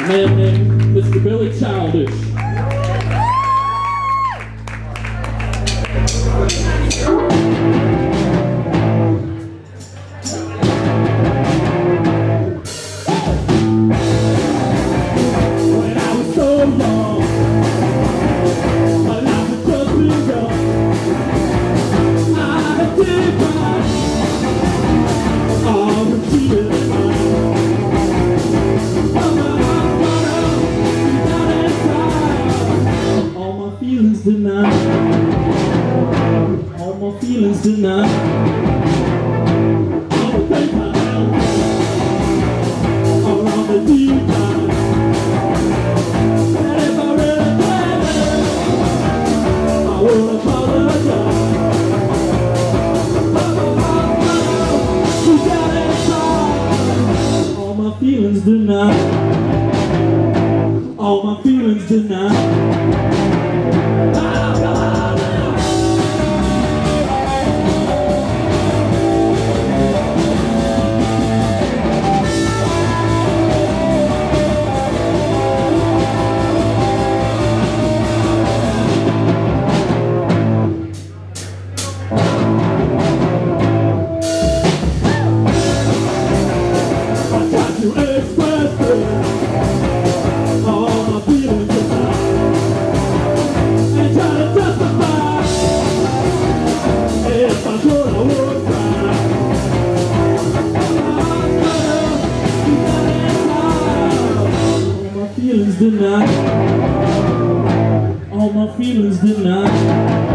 man named Mr. Billy Childish. Feelings denied. All my feelings all on the deep. And if I really I would apologize. Feelings denied. All my feelings denied. To express it. All my feelings. And try to testify. If I I. All my feelings denied. All my feelings denied.